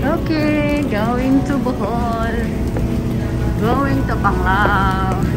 Okay, going to Bohol. Going to Panglao.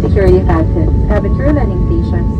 Securely fastened. Cabin crew landing station.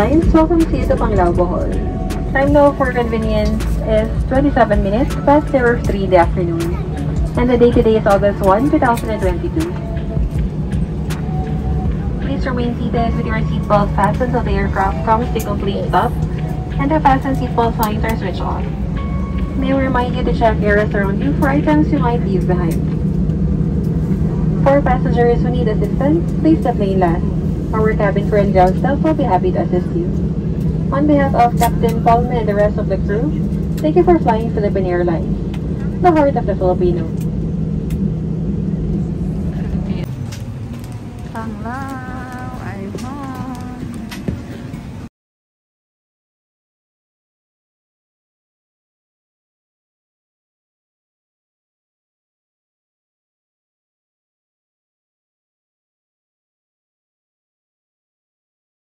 Airlines, welcome to you to Panglao, Bohol. Time now for convenience is 27 minutes past 03 in the afternoon. And the date today is August 1, 2022. Please remain seated with your seatbelt fastened until the aircraft comes to complete stop and the fasten seatbelt signs are switched off. May we remind you to check areas around you for items you might leave behind. For passengers who need assistance, please step lane last. Our cabin crew and ground staff will be happy to assist you. On behalf of Captain Palma and the rest of the crew, thank you for flying Philippine Airlines, the heart of the Filipino.